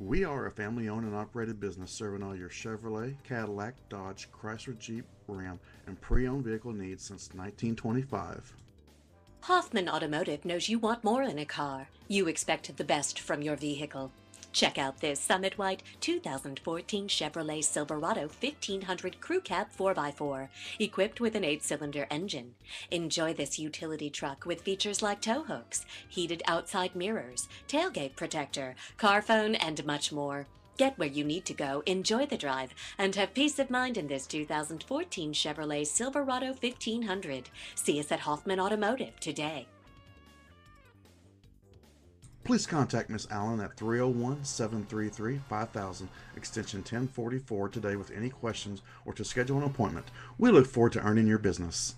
We are a family owned and operated business serving all your Chevrolet, Cadillac, Dodge, Chrysler, Jeep, Ram, and pre owned vehicle needs since 1925. Hoffman Automotive knows you want more in a car. You expect the best from your vehicle. Check out this Summit White 2014 Chevrolet Silverado 1500 Crew Cab 4x4, equipped with an 8 cylinder engine. Enjoy this utility truck with features like tow hooks, heated outside mirrors, tailgate protector, car phone, and much more. Get where you need to go, enjoy the drive, and have peace of mind in this 2014 Chevrolet Silverado 1500. See us at Hoffman Automotive today. Please contact Miss Allen at 301 733 5000, extension 1044 today with any questions or to schedule an appointment. We look forward to earning your business.